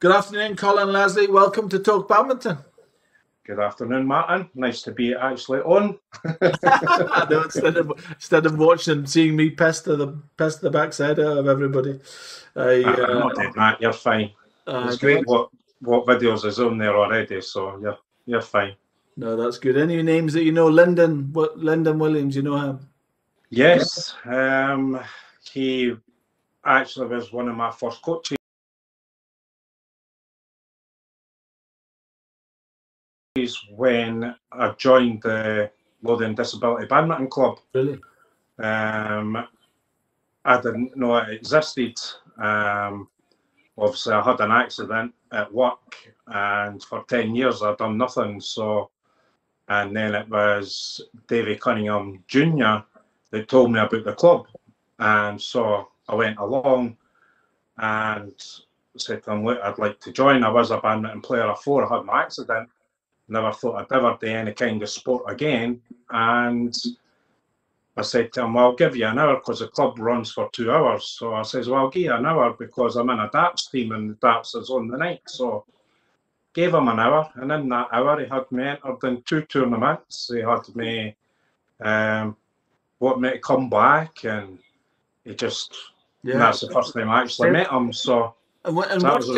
Good afternoon, Colin Leslie. Welcome to Talk Badminton. Good afternoon, Martin. Nice to be actually on. no, instead of instead of watching, seeing me pester the pester the backside out of everybody. I, uh, I'm not doing that. You're fine. uh, it's great what what videos is on there already, so you're you're fine. No, that's good. Any names that you know? Lyndon, what Lyndon Williams, you know him? Yes, um, he actually was one of my first coaches. When I joined the Lothian Disability Badminton Club. Really? Um, I didn't know it existed. Um, obviously, I had an accident at work, and for 10 years I'd done nothing. So, and then it was Davy Cunningham Jr. that told me about the club. And so I went along and said to him, Look, I'd like to join. I was a badminton player before I had my accident. Never thought I'd ever do any kind of sport again. And I said to him, well, I'll give you an hour because the club runs for two hours. So I says, well, I'll give you an hour because I'm in a darts team and the darts is on the night. So gave him an hour. And in that hour, he had me entered in two tournaments. He had me, um, want me to come back. And he just, yeah. that's the first time I actually met him. So and, what, and, that was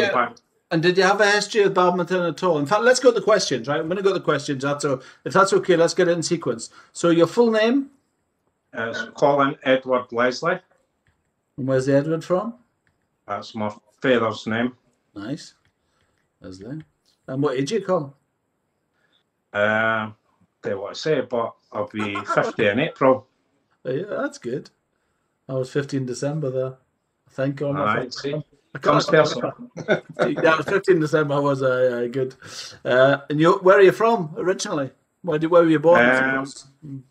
and did you have a history of badminton at all? In fact, let's go to the questions, right? I'm going to go to the questions. That's a, if that's okay, let's get it in sequence. So your full name? It's Colin Edward Leslie. And where's the Edward from? That's my father's name. Nice. Leslie. And what age you come? Uh, tell what I say, but I'll be 50 in April. Yeah, that's good. I was 15 December there. Thank God. All right, see. I can't yeah, 15 December was uh, good. Uh, and you, where are you from originally? Where, did, where were you born? Um,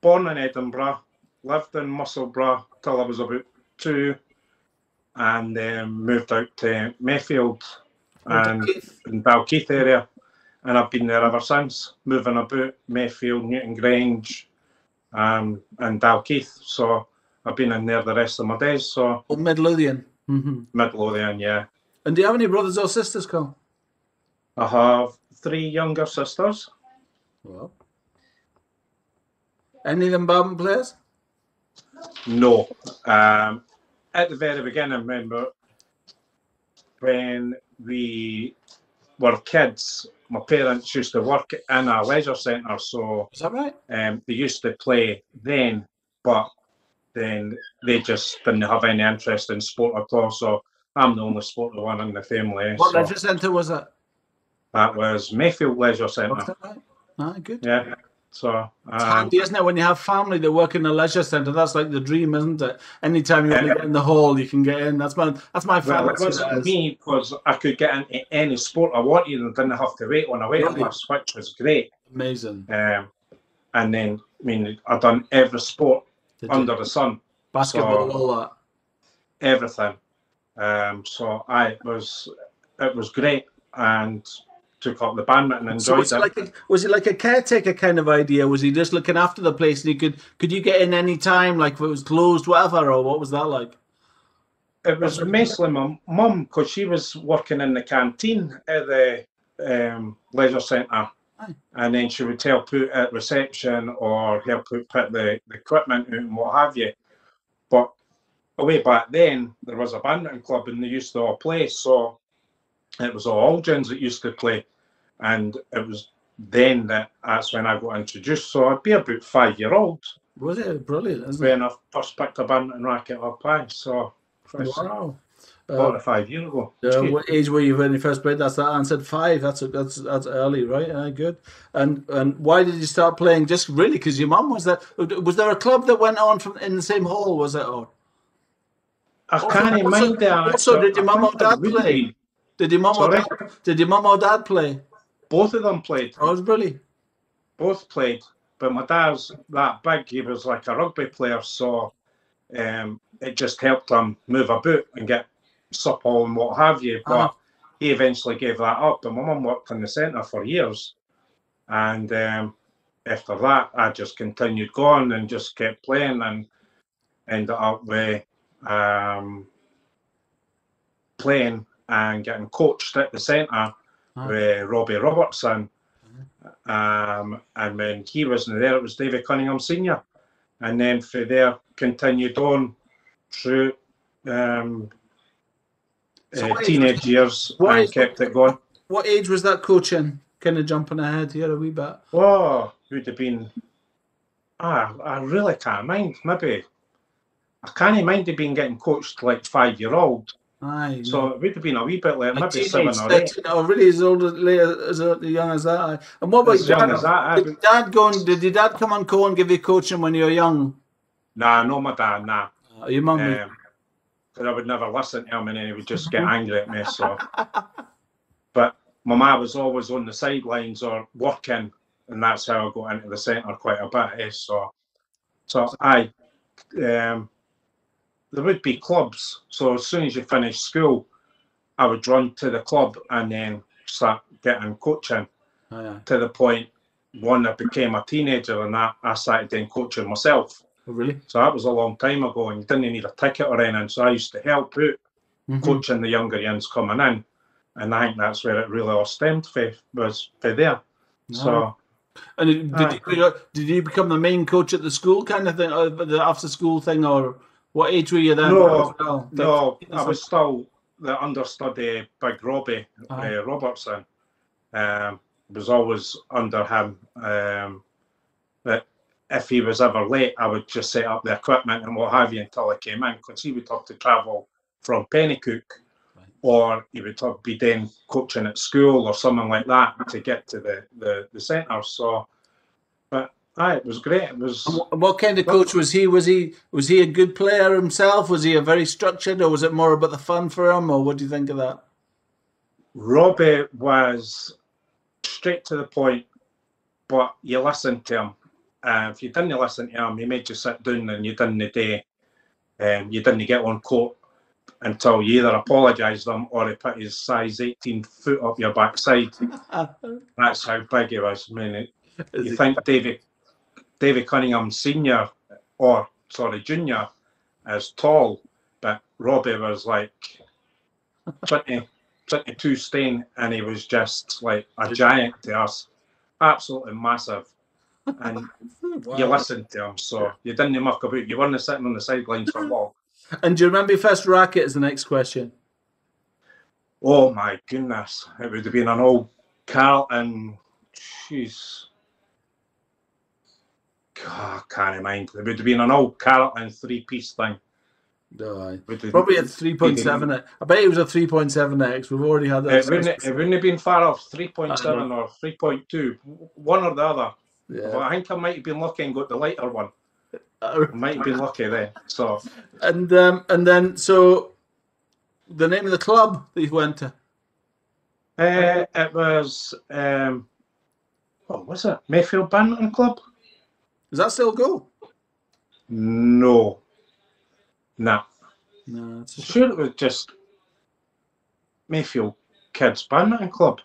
born in Edinburgh, lived in Musselburgh till I was about two, and then moved out to Mayfield and in Dalkeith area, and I've been there ever since, moving about Mayfield, Newtongrange, um, and Dalkeith. So I've been in there the rest of my days. So oh, Midlothian. Mm-hmm. Midlothian, yeah. And do you have any brothers or sisters, Carl? I have three younger sisters. Well, any of them badminton players? No. Um, at the very beginning, I remember when we were kids, my parents used to work in a leisure centre, so is that right? Um, they used to play then, but then they just didn't have any interest in sport at all. So I'm the only sporty one in the family. What so leisure centre was it? That was Mayfield Leisure Centre. Right? Ah, good. Yeah. So um, it's handy, isn't it? When you have family that work in a leisure centre, that's like the dream, isn't it? Anytime you yeah. want to get in the hall, you can get in. That's my that's my well, it was me because I could get into any sport I wanted and didn't have to wait on a waiting really? list, which was great. Amazing. Um, and then I mean I've done every sport under the sun. Basketball, so, all that. Everything. Um, so I was it was great and took up the badminton and enjoyed so it. Like a, was it like a caretaker kind of idea? Was he just looking after the place and he could could you get in any time, like if it was closed, whatever, or what was that like? It was mostly my mum because she was working in the canteen at the um, leisure centre. And then she would help put at reception or help put, put the, the equipment out and what have you. But way back then, there was a badminton club and they used to all play. So it was all gens that used to play. And it was then that that's when I got introduced. So I'd be about five year old. Was it brilliant? when it? I first picked a badminton racket up, I so wow. About uh, five years ago. Uh, what age were you when you first played? That's that answered five. That's a, that's that's early, right? Uh, good. And and why did you start playing? Just really because your mum was there. Was there a club that went on from in the same hall? Was it or? I can't mind that. Also, did your mum or dad play? Did your mum or dad? Did your mum or dad play? Both of them played. Oh, was brilliant. Both played, but my dad's that big. He was like a rugby player, so um, it just helped him move about and get supple and what have you. But uh-huh. he eventually gave that up. And my mum worked in the centre for years. And um, after that, I just continued going and just kept playing and ended up with um, playing and getting coached at the centre Ah. with Robbie Robertson. Um, and when he wasn't there, it was David Cunningham Senior, and then from there continued on through um, So uh, what age teenage was- years what and age- kept it going. What age was that coaching? Kind of jumping ahead here a wee bit. Oh, would have been. Ah, I really can't mind. Maybe I can't mind it being getting coached like five year old. Aye. So it would have been a wee bit like Like maybe seven or eight. thirteen, or really as old as, late as uh, young as that. aye. And what about As young dad? as that, aye, Did but- dad go and, did your dad come on call and give you coaching when you were young? Nah, no, my dad, nah. Uh, your mum. Um, 'cause I would never listen to him and then he would just get angry at me. So, but my mum was always on the sidelines or working, and that's how I got into the centre quite a bit. Eh? So, so I, um, there would be clubs. So as soon as you finish school, I would run to the club and then start getting coaching Aye, aye. to the point. One, I became a teenager, and that I started doing coaching myself. Oh, really? So that was a long time ago, and you didn't need a ticket or anything. So I used to help out Mhm. coaching the younger youngs coming in, and I think that's where it really all stemmed for was for there. So And did, you, did you become the main coach at the school kind of thing, or the after school thing, or what age were you then? No, well? no, I was still the understudy, Big Robbie uh, Robertson. Um, was always under him. Um, that if he was ever late, I would just set up the equipment and what have you until he came in, because he would have to travel from Penicuik, Right. or he would have, be then coaching at school or something like that to get to the the, the centre. So, but aye, it was great. It was. What kind of coach was he? Was he was he a good player himself? Was he a very structured, or was it more about the fun for him? Or what do you think of that? Robbie was straight to the point, but you listened to him. Uh, if you didn't listen to him, he made you sit down and you didn't day. Um, you didn't get on court until you either apologised them or he put his size 18 foot up your backside. That's how big he was. I mean, it- Is you he- think David David Cunningham Senior or sorry Junior is tall, but Robbie was like 20, 22 stone, and he was just like a giant to us, absolutely massive. And you Wow. listened to him, so you didn't muck about. You weren't sitting on the sidelines for long. And do you remember your first racket? Is the next question. Oh my goodness, it would have been an old Carlton. Jeez. God, I can't mind. It would have been an old Carlton three-piece thing. No, aye. Would have- Probably a three point seven. I bet it was a three point seven X. We've already had that. It wouldn't, it wouldn't have been far off 3.7 or 3.2, one or the other. But yeah. I think I might have been lucky and got the lighter one. I might have been lucky there. So, And um, and then so the name of the club that you went to. uh, it was, um, what was it? Mayfield Badminton Club? Does that still go? No. No. No, it's a Sure, it was just Mayfield Kids Badminton Club.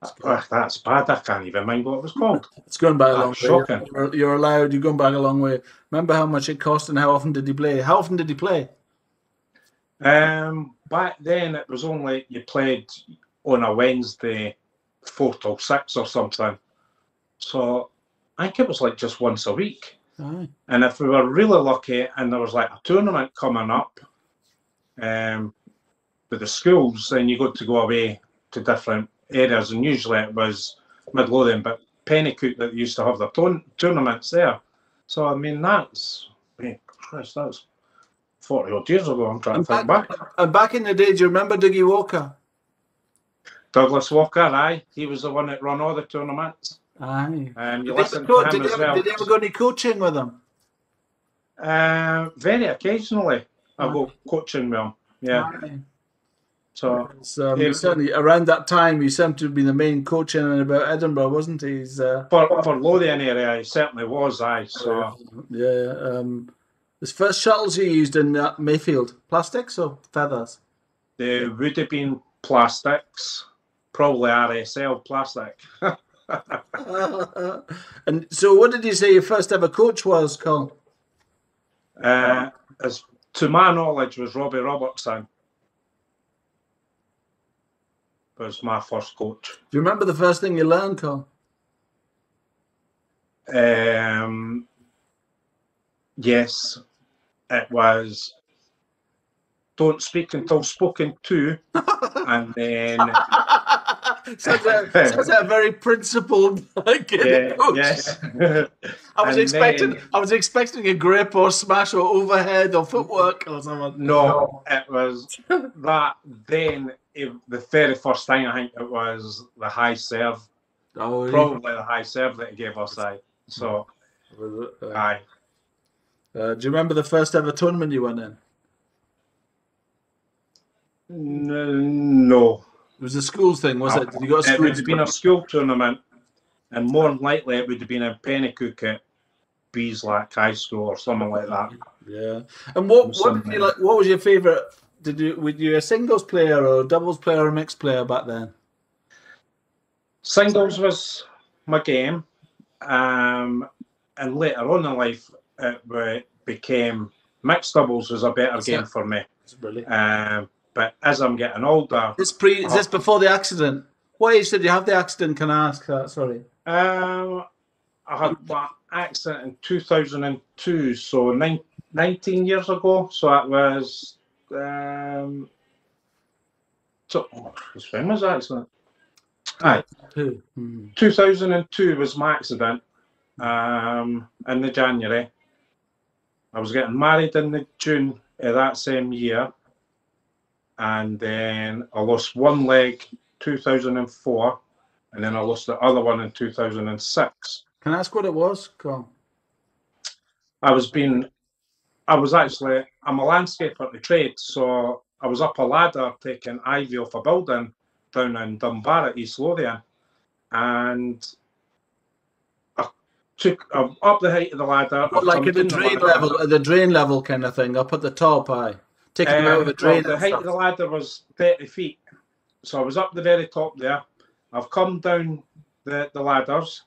Ah, that's bad. I can't even mind what it was called. it's going back a long That's way. shocking. You're, you're allowed. You're going back a long way. Remember how much it cost and how often did he play? How often did he play? Um, back then it was only you played on a Wednesday, four till six or something. So I think it was like just once a week. Aye. And if we were really lucky and there was like a tournament coming up um, with the schools, then you got to go away to different areas. And usually it was Midlothian, but Penicuik that used to have the tourn- tournaments there. So, I mean, that's, I mean, Christ, that's 40 odd years ago. I'm trying And to think back, back. and back in the day, do you remember Dougie Walker? Douglas Walker, aye, he was the one that run all the tournaments. Aye. Um, you Did, listen co- to him he as ever, well. did he ever go any coaching with him? Uh, very occasionally, I go coaching with him. Yeah, Aye. So um, Yeah. certainly around that time, he seemed to be the main coach in and about Edinburgh, wasn't he? He's, uh, for for Lothian area, he certainly was. Aye, so yeah. Um, his first shuttles he used in uh, Mayfield, plastics or feathers? they would have been plastics, probably RSL plastic. and so, what did you say your first ever coach was, Colin? Uh, as to my knowledge, was Robbie Robertson. Was my first coach. Do you remember the first thing you learned, Carl? Um, yes, it was don't speak until spoken to, and then sounds, like, sounds like a very principled like, yeah, coach. yes. I was And expecting then- I was expecting a grip or smash or overhead or footwork or something. No, it was that. Then it, the very first thing I think it was the high serve, Oh, yeah. probably the high serve that he gave us. Aye. So? Uh, aye, uh, do you remember the first ever tournament you went in? No. It was a schools thing, was it? Did you go to It school? would have been a school tournament, and more than likely it would have been in Penicuik at Beeslack High School or something like that. Yeah. And what what did you like? What was your favorite? Did you were you a singles player or a doubles player or a mixed player back then? Singles was my game, um, and later on in life it became mixed doubles was a better That's game it. for me. It's brilliant. Um, but as I'm getting older, This pre is this before the accident? What age did you have the accident? Can I ask that? Sorry. um, I had that accident in 2002, so nine, 19 years ago. So that was. Um, so, when was that accident? Aye, Two. Hmm. 2002 was my accident um, in the January. I was getting married in the June of that same year. And then I lost one leg 2004. And then I lost the other one in 2006. Can I ask what it was? Carl? I was being, I was actually, I'm a landscaper to trade. So I was up a ladder taking ivy off a building down in Dunbar at East Lothian. And I took, I'm up the height of the ladder. Like at the drain level, at the drain level kind of thing, up at the top, aye. Taking them out of the Um, drain. well, the height stuff. of the ladder was 30 feet. So I was up the very top there. I've come down the, the ladders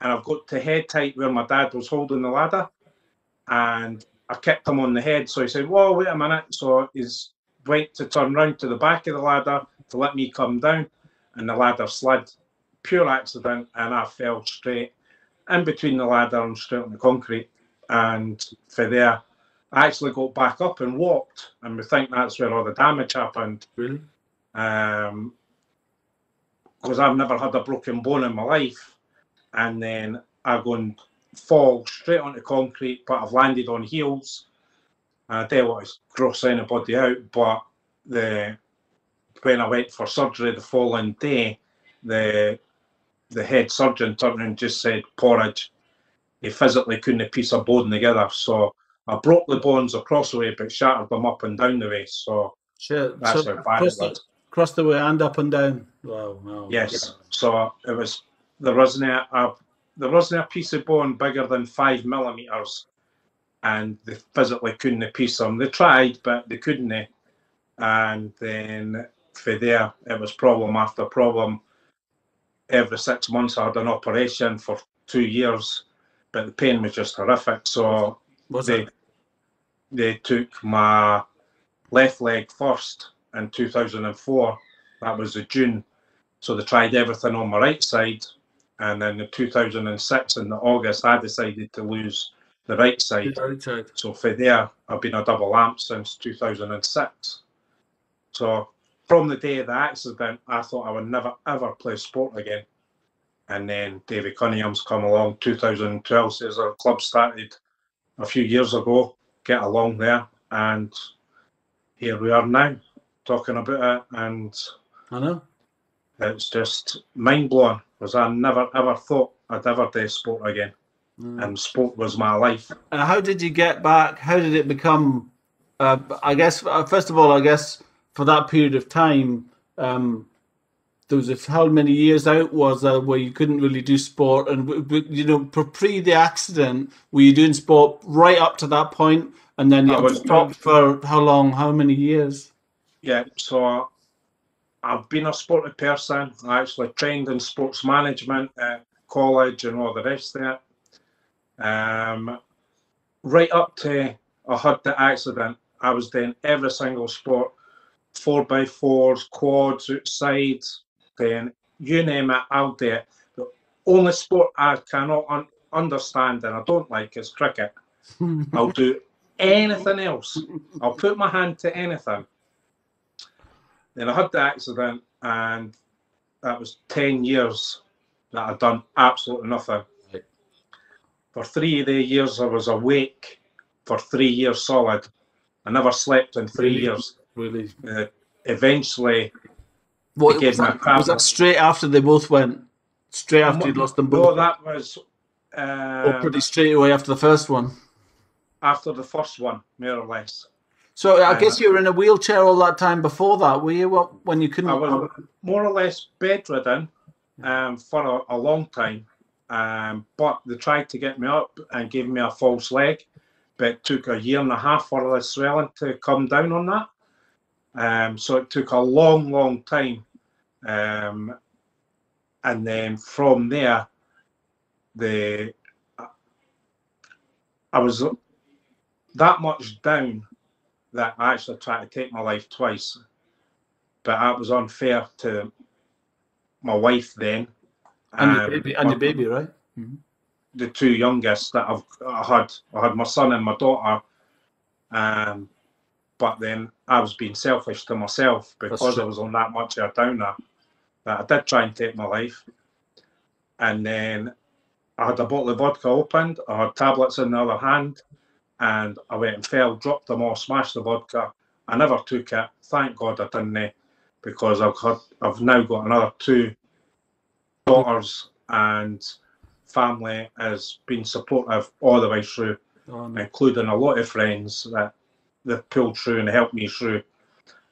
and I've got to head tight where my dad was holding the ladder. And I kicked him on the head. So he said, Whoa, wait a minute. So he's went to turn round to the back of the ladder to let me come down. And the ladder slid. Pure accident. And I fell straight in between the ladder and straight on the concrete. And for there, actually got back up and walked, and we think that's where all the damage happened. Really? Um, because I've never had a broken bone in my life, and then I go and fall straight onto concrete, but I've landed on heels. And I don't want to gross anybody out, but the when I went for surgery the following day, the the head surgeon turned and just said porridge. He physically couldn't piece a bone together, so I broke the bones across the way, but shattered them up and down the way. So Shit. that's so how bad across, it the, was. across the way and up and down. Wow. wow. Yes. So it was there wasn't a, a there wasn't a piece of bone bigger than five millimeters, and they physically couldn't piece them. They tried, but they couldn't. And then for there, it was problem after problem. Every six months, I had an operation for two years, but the pain was just horrific. So Was they it? They took my left leg first in 2004. That was the June. So they tried everything on my right side, and then in 2006 in the August, I decided to lose the right side. Right side. So for there, I've been a double amp since 2006. So from the day of the accident, I thought I would never ever play sport again. And then David Cunningham's come along 2012, says our club started a few years ago, get along there, and here we are now talking about it, and I know. it's just mind blowing because I never ever thought I'd ever do sport again, Mm. and sport was my life. And how did you get back? How did it become? Uh, I guess uh, first of all, I guess for that period of time, um, there was a, how many years out was there where you couldn't really do sport, and you know, pre the accident, were you doing sport right up to that point, and then you I was stopped for how long? How many years? Yeah, so I've been a sporty person. I actually trained in sports management at college and all the rest of it. Um, right up to I had the accident, I was doing every single sport, four by fours, quads, outside, cycling, you name it, I'll do it. The only sport I cannot un- understand and I don't like is cricket. I'll do anything else. I'll put my hand to anything. Then I had the accident, and that was 10 years that I'd done absolutely nothing. Right. For three of the years, I was awake for three years solid. I never slept in three Really? years. really. Uh, eventually, What, gave was, that, was that straight after they both went? Straight after you'd lost them no, both? that was or uh, pretty straight away after the first one? after the first one, more or less. So I Uh, guess you were in a wheelchair all that time before that, were you? What, when you couldn't? I was more or less bedridden um, for a, a long time, um, but they tried to get me up and gave me a false leg, but it took a year and a half for the swelling to come down on that. Um, so it took a long, long time, um, and then from there, the I was that much down that I actually tried to take my life twice but that was unfair to my wife then. and Um, baby, and baby, right? the two youngest that I've I had. I had my son and my daughter. Um, but then I was being selfish to myself because I was on that much of a downer that I did try and take my life. And then I had a bottle of vodka opened, I had tablets in the other hand, and I went and fell, dropped them all, smashed the vodka. I never took it. Thank God I didn't, eh, because I've had I've now got another two daughters and family has been supportive all the way through, Oh, including a lot of friends that they've pulled through and helped me through.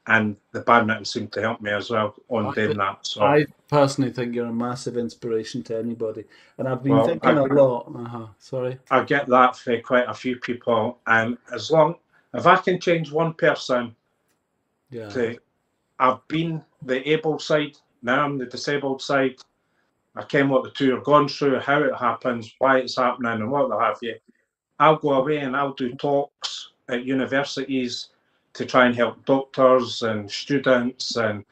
And the badminton seemed to help me as well on I doing think- that. So I personally think you're a massive inspiration to anybody, and I've been Well, thinking I- a lot. Uh-huh. Sorry. I get that for quite a few people. And as long if I can change one person Yeah. to I've been the able side, now I'm the disabled side. I came what the two are going through, how it happens, why it's happening, and what they have you. I'll go away and I'll do talks at universities to try and help doctors and students and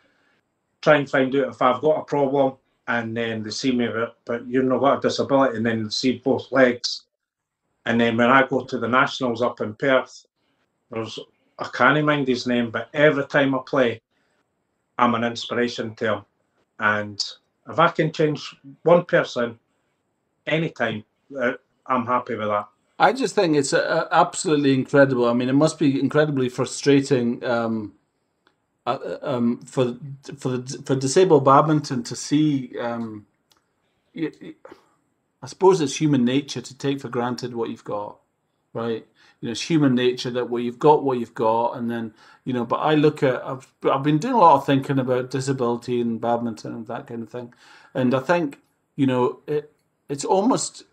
try and find out if I've got a problem. And then they see me, but, but you know got a disability, and then they see both legs. And then when I go to the nationals up in Perth, there's I can't mind his name, but every time I play, I'm an inspiration to him. And if I can change one person anytime, uh, I'm happy with that. I just think it's uh, absolutely incredible. I mean, it must be incredibly frustrating um, uh, um, for for the, for disabled badminton to see. Um, I suppose it's human nature to take for granted what you've got, right? You know, it's human nature that where you've got what you've got, and then you know. But I look at I've I've been doing a lot of thinking about disability and badminton and that kind of thing, and I think you know it. It's almost uh,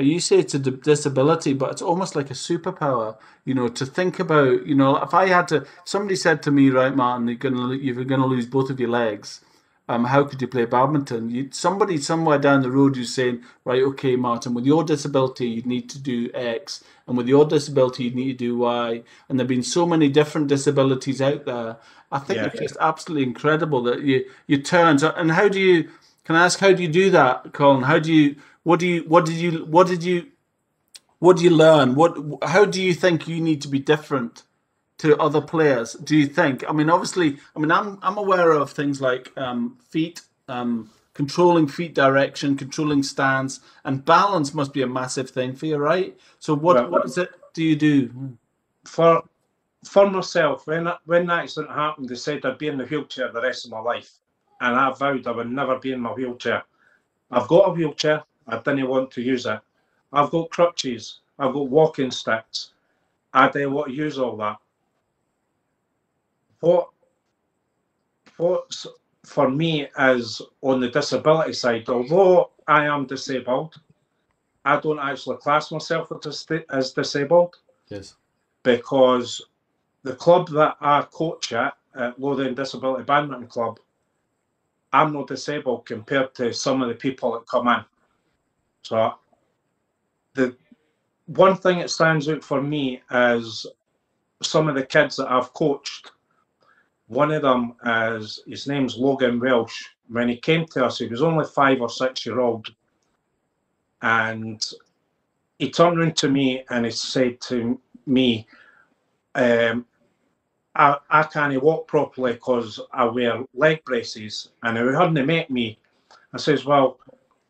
you say it's a disability, but it's almost like a superpower. You know, to think about. You know, if I had to, somebody said to me, right, Martin, you're gonna lo- you're gonna lose both of your legs. Um, how could you play badminton? You, somebody somewhere down the road who's saying, right, okay, Martin, with your disability, you need to do X, and with your disability, you need to do Y. And there've been so many different disabilities out there. I think Yeah. it's just absolutely incredible that you you turn. So, and how do you? Can I ask how do you do that, Colin? How do you? What do you? What did you? What did you? What do you learn? What? How do you think you need to be different to other players? Do you think? I mean, obviously, I mean, I'm I'm aware of things like um, feet, um, controlling feet direction, controlling stance, and balance must be a massive thing for you, right? So, what Well- what is it? Do you do? For for myself, when that- when that accident happened, they said I'd be in the wheelchair the rest of my life, and I vowed I would never be in my wheelchair. I've got a wheelchair. I didn't want to use it. I've got crutches. I've got walking sticks. I didn't want to use all that. What what's for me is on the disability side, although I am disabled, I don't actually class myself as disabled Yes. because the club that I coach at, at Lothian Disability Badminton Club, I'm not disabled compared to some of the people that come in. So the one thing that stands out for me is some of the kids that I've coached. One of them is his name's Logan Welsh, when he came to us, he was only five or six year old, and he turned around to me and he said to me, um, I, I can't walk properly because I wear leg braces. And he hadn't met me. I says, Well,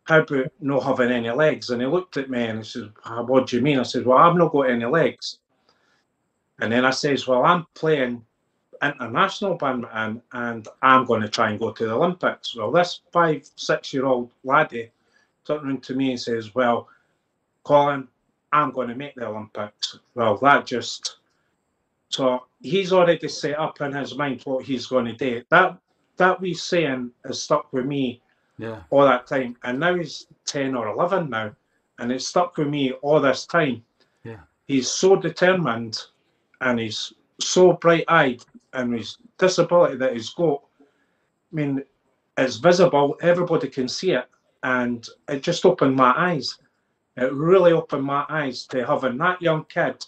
how about not having any legs? And he looked at me and he says, ah, What do you mean? I said, Well, I've not got any legs. And then I says, Well, I'm playing international badminton and I'm going to try and go to the Olympics. Well, this five, six year old laddie turned to me and says, Well, Colin, I'm going to make the Olympics. Well, that just so he's already set up in his mind what he's going to do. That that wee saying has stuck with me yeah. all that time. And now he's 10 or 11 now, and it's stuck with me all this time. Yeah. He's so determined and he's so bright eyed, and his disability that he's got, I mean, it's visible, everybody can see it, and it just opened my eyes. It really opened my eyes to having that young kid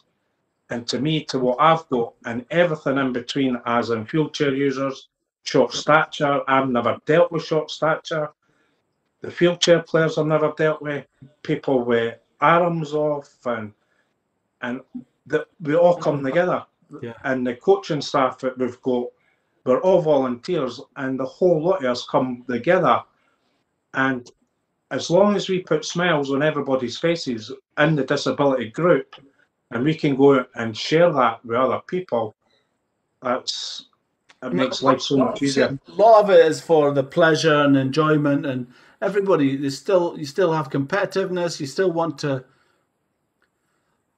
and to me to what I've got and everything in between as in wheelchair users, short stature. I've never dealt with short stature. The wheelchair players I've never dealt with, people with arms off and and that we all come together. Yeah. And the coaching staff that we've got, we're all volunteers and the whole lot of us come together. And as long as we put smiles on everybody's faces in the disability group, and we can go and share that with other people, that's it makes life so much easier. A lot of it is for the pleasure and enjoyment, and everybody. There's still you still have competitiveness. You still want to.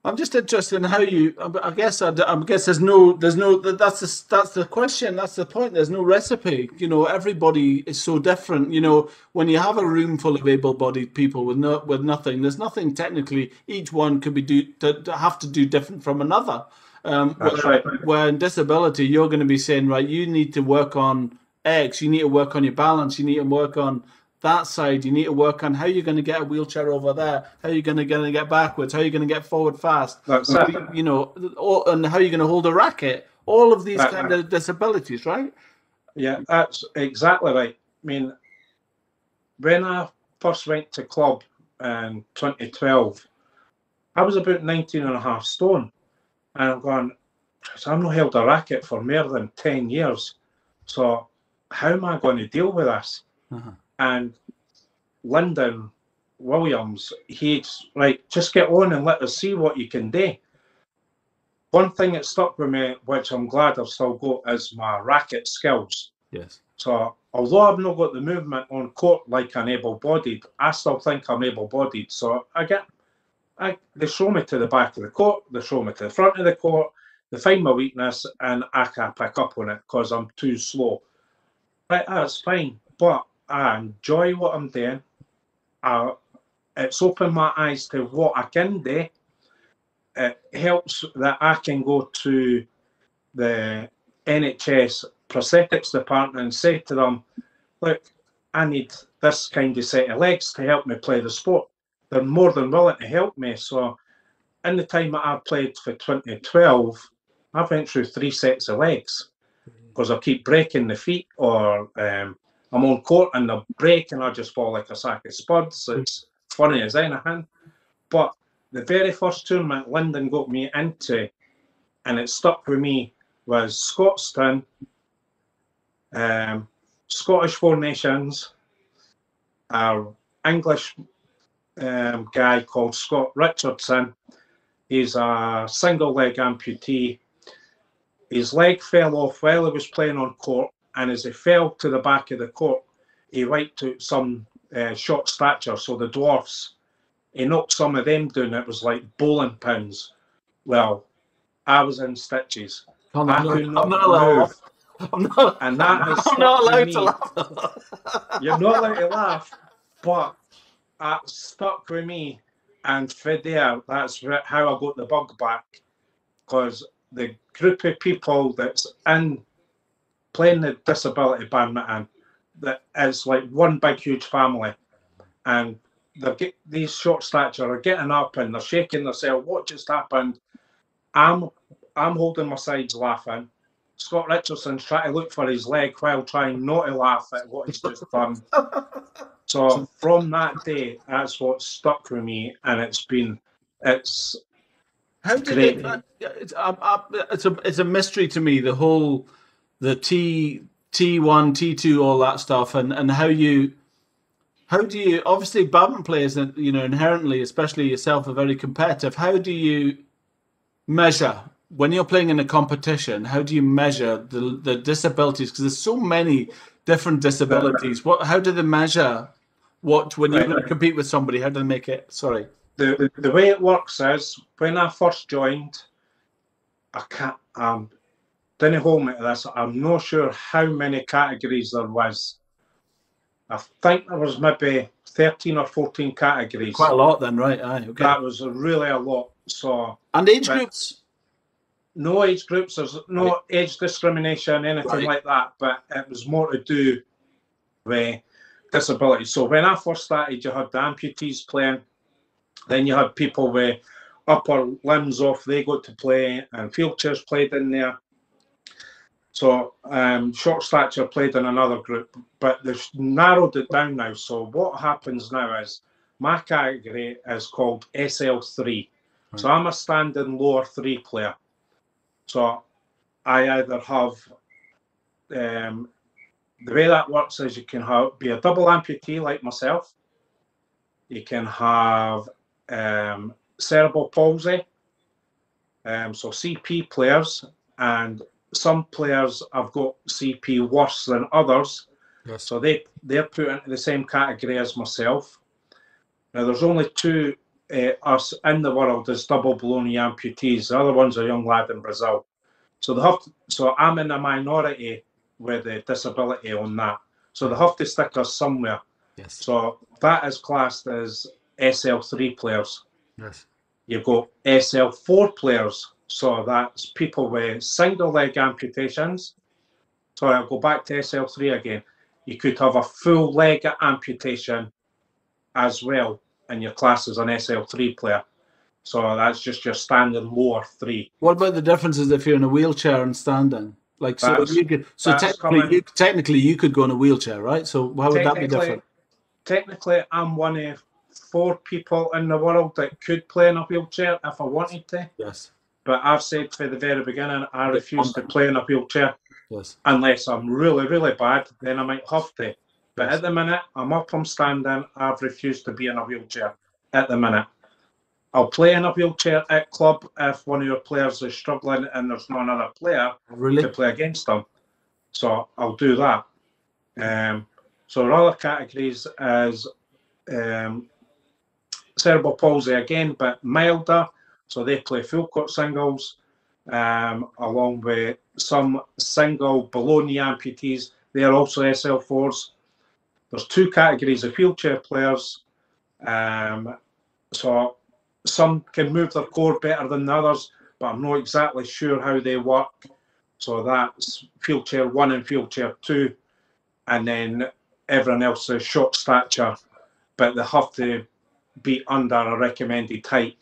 I'm just interested in how you. I guess I, I guess there's no there's no that's the that's the question. That's the point. There's no recipe. You know, everybody is so different. You know, when you have a room full of able-bodied people with no with nothing, there's nothing technically. Each one could be do to, to have to do different from another. Um, That's where, right. where in disability, you're going to be saying, right, you need to work on X. You need to work on your balance. You need to work on that side. You need to work on how you're going to get a wheelchair over there. How you're going to, going to get backwards. How you're going to get forward fast. That's. You know, and how you're going to hold a racket. All of these That- kind of disabilities, right? Yeah, that's exactly right. I mean, when I first went to club in 2012, I was about 19 and a half stone. And I'm going, "Christ, I've not held a racket for more than 10 years. So how am I going to deal with this? Uh-huh. And Lyndon Williams, he'd like, just get on and let us see what you can do. One thing that stuck with me, which I'm glad I've still got, is my racket skills. Yes. So although I've not got the movement on court like an able-bodied, I still think I'm able-bodied. So I get, I they show me to the back of the court, they show me to the front of the court, they find my weakness, and I can't pick up on it because I'm too slow. Right, that's fine, but I enjoy what I'm doing. I, it's opened my eyes to what I can do. It helps that I can go to the NHS prosthetics department and say to them, look, I need this kind of set of legs to help me play the sport. They're more than willing to help me. So in the time that I played for 2012, I went through three sets of legs because I keep breaking the feet or um, I'm on court and the break and I just fall like a sack of spuds. It's funny as anything. But the very first tournament Lyndon got me into, and it stuck with me, was Scotstoun, um, Scottish Four Nations, our English um, guy called Scott Richardson. He's a single leg amputee. His leg fell off while he was playing on court, and as he fell to the back of the court, he wiped out some uh, short stature, so the dwarfs. He knocked some of them down. It was like bowling pins. Well, I was in stitches. I'm I not, I'm not not allowed. move. I'm not. And that I'm not stuck allowed me. to laugh. You're not allowed to laugh, but that stuck with me. And for there, that's how I got the bug back. Because the group of people that's in playing the disability badminton, that is like one big, huge family. And they get these short stature are getting up and they're shaking themselves. What just happened? I'm I'm holding my sides laughing. Scott Richardson's trying to look for his leg while trying not to laugh at what he's just done. So from that day, that's what stuck with me, and it's been it's How did Great. it? It's, uh, uh, it's a it's a mystery to me. The whole the T T one T two all that stuff, and and how you how do you obviously badminton players you know inherently, especially yourself, are very competitive. How do you measure when you're playing in a competition? How do you measure the the disabilities? Because there's so many different disabilities. What how do they measure? What when you're Right. compete with somebody? How do they make it? Sorry. the the way it works is when I first joined, I can't um didn't hold me to this. I'm not sure how many categories there was. I think there was maybe 13 or 14 categories. Quite a lot then, right? Aye, okay. That was really a lot. So and age groups. no age groups, there's no Right. age discrimination, anything Right. like that. But it was more to do with disability. So when I first started, you had the amputees playing, then you had people with upper limbs off, they got to play, and wheelchairs played in there. So um, short stature played in another group, but they've narrowed it down now. So what happens now is my category is called SL3. So I'm a standing lower three player. So I either have um, the way that works is you can have be a double amputee like myself. You can have um, cerebral palsy, um, so CP players, and some players have got CP worse than others. Yes. So they they're put into the same category as myself. Now there's only two uh, us in the world as double below-knee amputees. The other one's a young lad in Brazil. So they have to, so I'm in a minority with a disability on that. So they have to stick us somewhere. Yes. So that is classed as SL3 players. Yes. You've got SL4 players. So that's people with single leg amputations. So I'll go back to SL3 again. You could have a full leg amputation as well in your class as an SL3 player. So that's just your standard lower three. What about the differences if you're in a wheelchair and standing? Like so, you could so technically coming- you technically you could go in a wheelchair, right? So how would that be different? Technically, I'm one of four people in the world that could play in a wheelchair if I wanted to. Yes. But I've said from the very beginning, I refuse to play in a wheelchair Yes. unless I'm really, really bad. Then I might have to. But Yes. at the minute, I'm up, I'm standing. I've refused to be in a wheelchair at the minute. I'll play in a wheelchair at club if one of your players is struggling and there's no another player Really? to play against them. So I'll do that. Um, so our other categories is um, cerebral palsy again, but milder. So they play full court singles, um, along with some single below-knee amputees. They are also SL4s. There's two categories of wheelchair players. Um, so some can move their core better than others, but I'm not exactly sure how they work. So that's wheelchair one and wheelchair two, and then everyone else is short stature, but they have to be under a recommended height,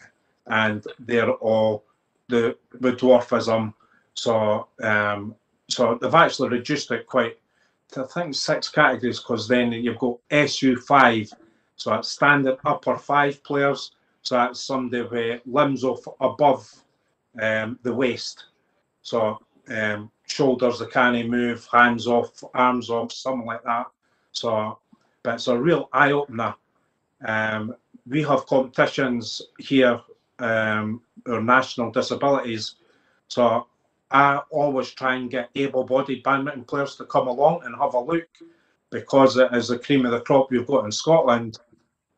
and they're all the with dwarfism. So um, so they've actually reduced it quite to I think six categories because then you've got SU five, so that's standard upper five players. So that's somebody with limbs off above um, the waist. So um, shoulders they can't move, hands off, arms off, something like that. So, but it's a real eye opener. Um, we have competitions here, um, or national disabilities. So I always try and get able-bodied badminton players to come along and have a look because it is the cream of the crop we've got in Scotland.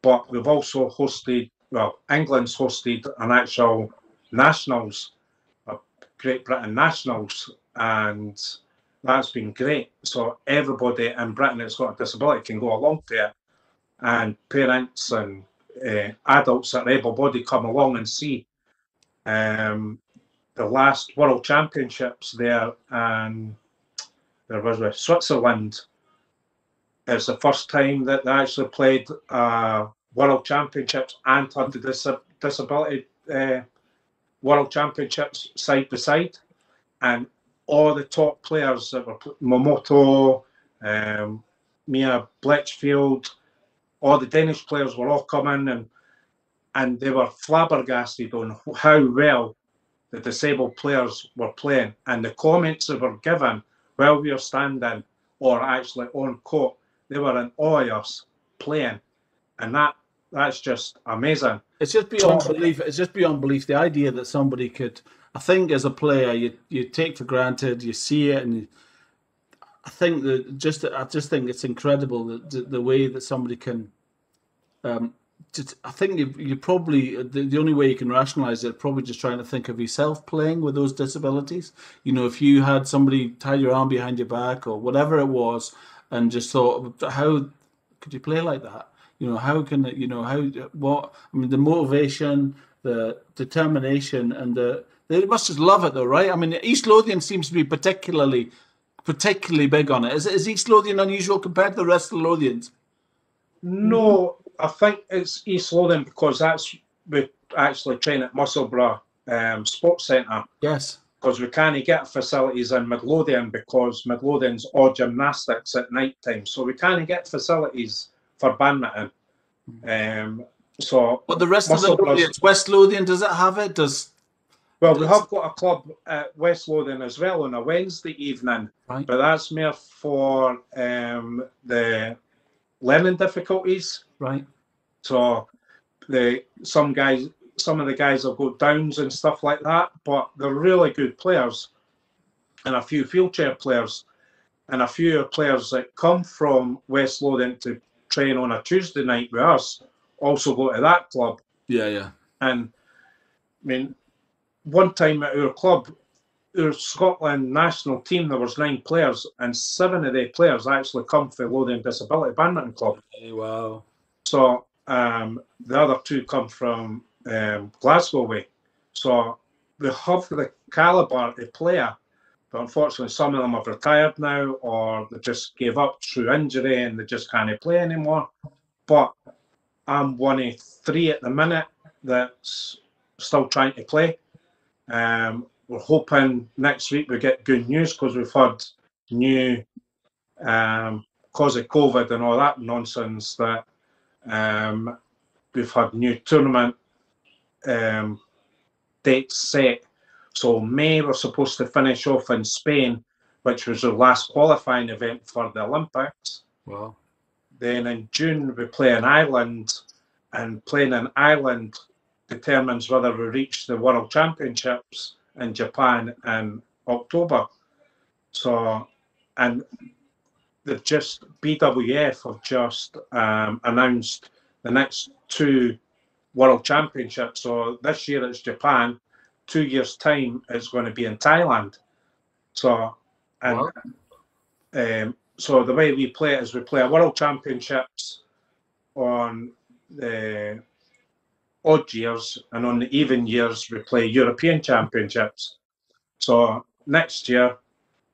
But we've also hosted, well, England's hosted an actual nationals, a Great Britain nationals, and that's been great. So everybody in Britain that's got a disability can go along to it, and parents and uh, adults that are able-bodied come along and see. Um, the last World Championships there, and there was with Switzerland. It's the first time that they actually played uh, World Championships and the dis- disability uh, World Championships side by side, and all the top players that were Momota, um, Mia Blichfeldt, all the Danish players were all coming and and they were flabbergasted on how well the disabled players were playing and the comments that were given while we were standing or actually on court, they were in awe of us playing, and that that's just amazing. It's just beyond belief. It's just beyond belief. The idea that somebody could, I think, as a player, you you take for granted, you see it, and you, I think that just I just think it's incredible that the, the way that somebody can. Um, just, I think you you probably the, the only way you can rationalize it probably just trying to think of yourself playing with those disabilities. You know, if you had somebody tie your arm behind your back or whatever it was, and just thought, how could you play like that? You know, how can you know how what I mean the motivation, the determination, and the they must just love it though, right? I mean, East Lothian seems to be particularly particularly big on it. Is, is East Lothian unusual compared to the rest of the Lothians? No, I think it's East Lothian because that's we actually train at Musselburgh um, Sports Centre. Yes. Because we can't get facilities in Midlothian because Midlothian's all gymnastics at night time. So we can't get facilities for badminton. Um, so But the rest of the Lothians, West Lothian, does it have it? Does well, we have got a club at West Lothian as well on a Wednesday evening, Right. but that's more for um, the learning difficulties. right? So the some guys, some of the guys have got downs and stuff like that, but they're really good players, and a few wheelchair players, and a few players that come from West Lothian to train on a Tuesday night with us also go to that club. Yeah, yeah. And I mean, one time at our club, our Scotland national team, there was nine players, and seven of the players actually come from Lothian Disability Badminton Club. Hey, wow. So um, the other two come from um, Glasgow way. So we have the calibre of player, but unfortunately some of them have retired now or they just gave up through injury and they just can't play anymore. But I'm one of three at the minute that's still trying to play. Um, we're hoping next week we get good news because we've had new, um, because of COVID and all that nonsense, that um, we've had new tournament um, dates set. So May we're supposed to finish off in Spain, which was the last qualifying event for the Olympics. Wow. Then in June we play in Ireland, and playing in Ireland determines whether we reach the World Championships in Japan in October. So, and they've just BWF have just um, announced the next two World Championships. So this year it's Japan. Two years time it's going to be in Thailand. So, and Wow. um, so the way we play it is we play a World Championships on the odd years, and on the even years we play European Championships. So next year,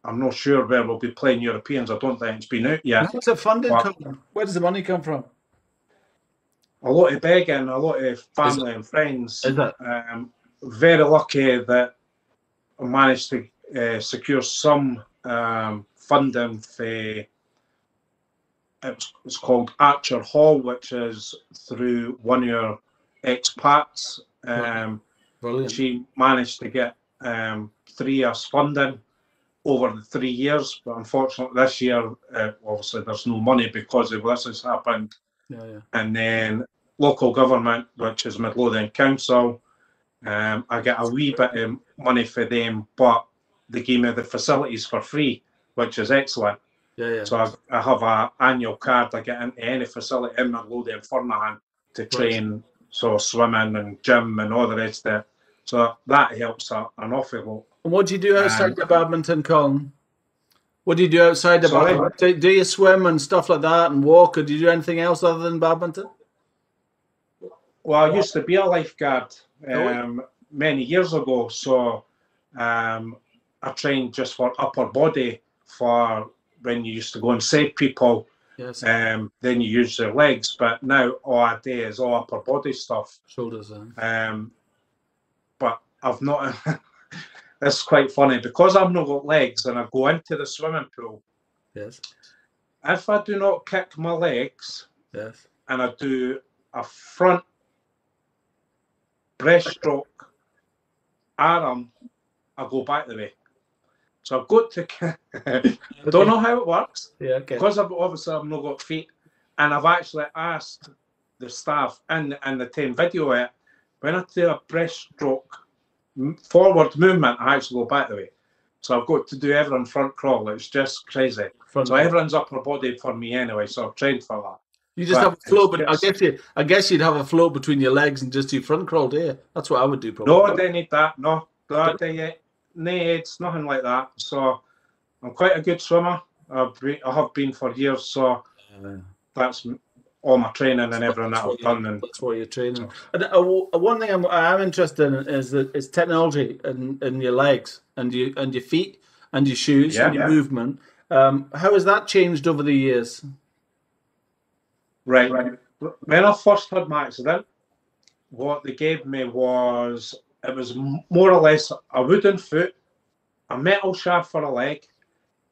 I'm not sure where we'll be playing Europeans. I don't think it's been out yet. Where's the funding Wow. come? Where does the money come from? A lot of begging, a lot of family and friends. Is it? Um, very lucky that I managed to uh, secure some um, funding for. It's, it's called Archer Hall, which is through one of your expats. Um, Brilliant. she managed to get um, three years funding over the three years, but unfortunately this year, uh, obviously there's no money because of this has happened. Yeah, yeah. And then local government, which is Midlothian Council, um, I get a wee bit of money for them, but they give me the facilities for free, which is excellent. Yeah, yeah. So I, I have a annual card. I get into any facility in Midlothian Furnahan to train, so swimming and gym and all the rest of it. So that helps a, an awful lot. And what do you do outside Um, of badminton, Colin? What do you do outside of Sorry? badminton? Do, do you swim and stuff like that and walk, or do you do anything else other than badminton? Well, I used to be a lifeguard Oh. um, many years ago, so um, I trained just for upper body for when you used to go and save people. Yes. Um, then you use your legs, but now all I do is all upper body stuff. Shoulders. Uh, Um, but I've not, is quite funny because I've not got legs and I go into the swimming pool. Yes. If I do not kick my legs Yes. and I do a front breaststroke arm, I go back the way. So I've got to. I don't know how it works Yeah. Okay. because I've obviously I've not got feet, and I've actually asked the staff and in the team video it when I do a breaststroke forward movement, I actually go back the way. So I've got to do everything front crawl. It's just crazy. Front- So everyone's upper body for me anyway. So I've trained for that. You just But have a flow, but I guess you, I guess you'd have a flow between your legs and just do front crawl, do you? That's what I would do. Probably. No, I don't need that. No, that day, no, it's nothing like that. So I'm quite a good swimmer. I've be, I have been for years. So Uh, that's all my training and everything that I've done. And That's what you're training. And uh, one thing I'm, I'm interested in is that is technology and in your legs and you and your feet and your shoes Yeah. and your Yeah. movement. Um, how has that changed over the years? right, when I first had my accident, what they gave me was it was more or less a wooden foot, a metal shaft for a leg,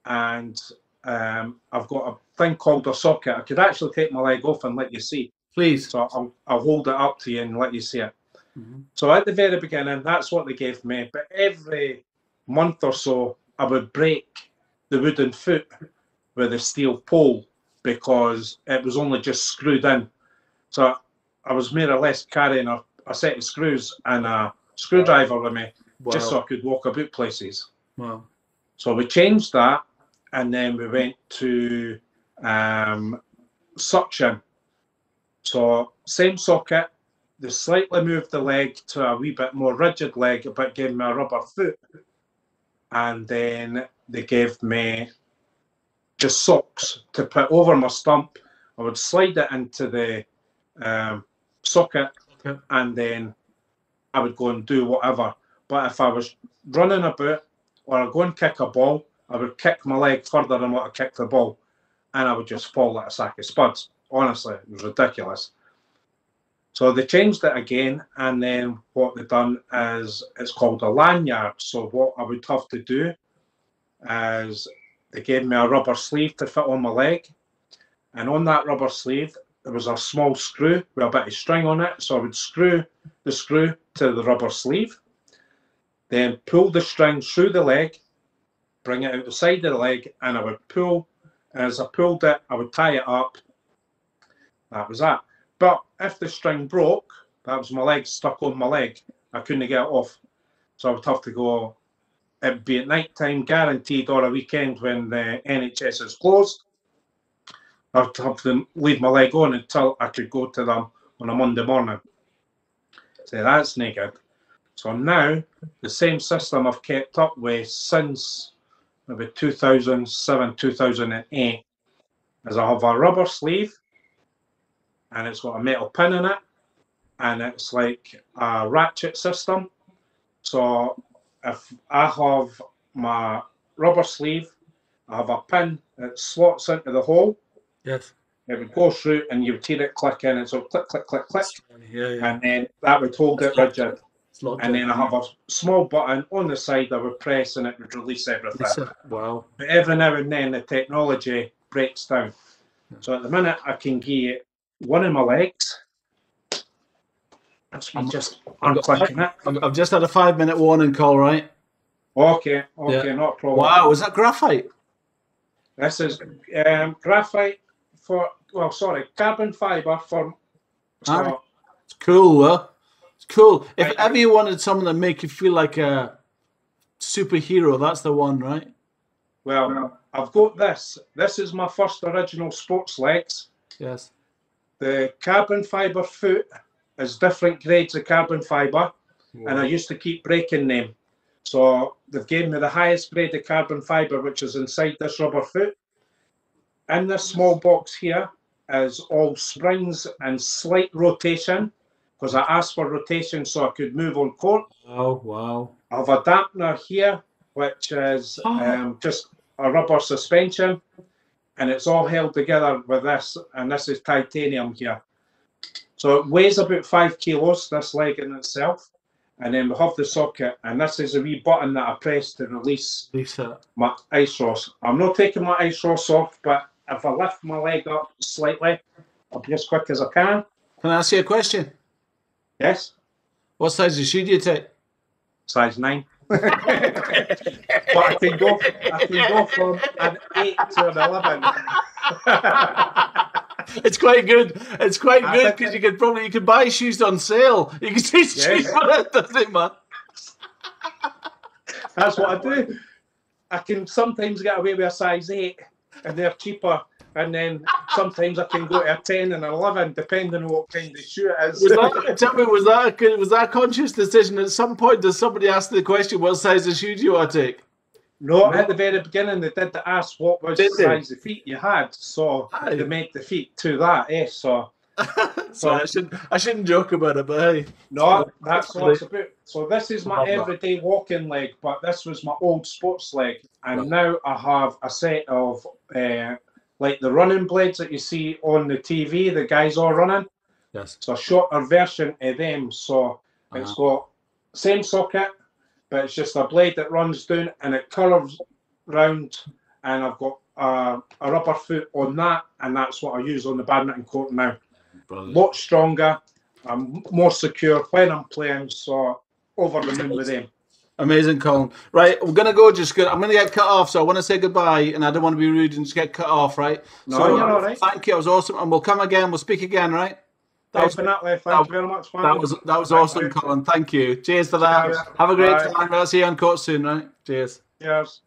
and um, I've got a thing called a socket. I could actually take my leg off and let you see. Please. So I'll, I'll hold it up to you and let you see it. Mhm. So at the very beginning, that's what they gave me. But every month or so, I would break the wooden foot with a steel pole because it was only just screwed in. So I was more or less carrying a, a set of screws and a screwdriver with me Wow. just so I could walk about places. wow. So we changed that, and then we went to um, suction. So same socket, they slightly moved the leg to a wee bit more rigid leg, but gave me a rubber foot, and then they gave me just socks to put over my stump. I would slide it into the um, socket, Okay. and then I would go and do whatever. But if I was running about or I go and kick a ball, I would kick my leg further than what I kicked the ball, and I would just fall like a sack of spuds. Honestly, it was ridiculous. So they changed it again, and then what they've done is it's called a lanyard. So what I would have to do is they gave me a rubber sleeve to fit on my leg, and on that rubber sleeve there was a small screw with a bit of string on it. So I would screw the screw to the rubber sleeve, then pull the string through the leg, bring it out the side of the leg, and I would pull. As I pulled it, I would tie it up. That was that. But if the string broke, that was my leg stuck on my leg. I couldn't get it off. So I would have to go, it'd be at night time guaranteed or a weekend when the NHS is closed. I'd have them leave my leg on until I could go to them on a Monday morning. So that's no good. So now the same system I've kept up with since maybe 2007, 2008 is I have a rubber sleeve and it's got a metal pin in it and it's like a ratchet system. So if I have my rubber sleeve, I have a pin that slots into the hole, Yes. it would go through and you would hear it click in and so click, click, click, click, Yeah. Yeah. and then that would hold it rigid. And then I have a small button on the side I would press and it would release everything. A- wow. But every now and then the technology breaks down. So at the minute I can get one of my legs. That's me I'm- just unclicking it. I've, just had a five minute warning call, right? Okay, okay, not a problem. Wow. Was that graphite? This is um, graphite for well, sorry, carbon fiber for. Ah, so, It's cool, though. It's cool. If Right. ever you wanted something that make you feel like a superhero, that's the one, right? well, I've got this. This is my first original sports legs. Yes. The carbon fiber foot is different grades of carbon fiber, and I used to keep breaking them. So they've given me the highest grade of carbon fiber, which is inside this rubber foot. In this small box here is all springs and slight rotation, because I asked for rotation so I could move on court. Oh, Wow. I have a dampener here, which is Oh. um, just a rubber suspension, and it's all held together with this, and this is titanium here. So it weighs about five kilos, this leg in itself, and then we have the socket, and this is a wee button that I press to release my Iceross. I'm not taking my Iceross off, but if I lift my leg up slightly, I'll be as quick as I can. Can I ask you a question? Yes, What size of shoe do you take? size nine. but I can go, I can go from an eight to an eleven. It's quite good. It's quite good because you could probably you could buy shoes on sale. You can see Yes. shoes for that, doesn't it, man? That's what I do. I can sometimes get away with a size eight, and they're cheaper. And then sometimes I can go to a ten and an eleven, depending on what kind of shoe it is. Was that, tell me, was that a, was that a conscious decision? At some point, does somebody ask the question, "What size of shoe do you want to take?" No, at the very beginning, they did ask what was the size of feet you had. So Aye. they made the feet to that, eh? So So I shouldn't I shouldn't joke about it, but hey, no, that's what it's about. So this is my everyday walking leg, but this was my old sports leg, and Right. now I have a set of uh, like the running blades that you see on the TV. The guys are running. yes, It's a shorter version of them. So it's Uh-huh. got same socket, but it's just a blade that runs down and it curves round. And I've got uh, a rubber foot on that, and that's what I use on the badminton court now. Brilliant. lot stronger. I'm more secure when I'm playing. So over the moon with him. Amazing, Colin. Right, we're gonna go. Just good. I'm gonna get cut off, so I want to say goodbye, and I don't want to be rude and just get cut off. Right. No, so, you're all right. Thank you. It was awesome, and we'll come again. We'll speak again. Right. That was Definitely. Thank that- you very much, man. that was that was Thank awesome, you. Colin. Thank you. Cheers for that. Cheers. Have a great Bye. time. I'll see you on court soon. Right. Cheers. Cheers.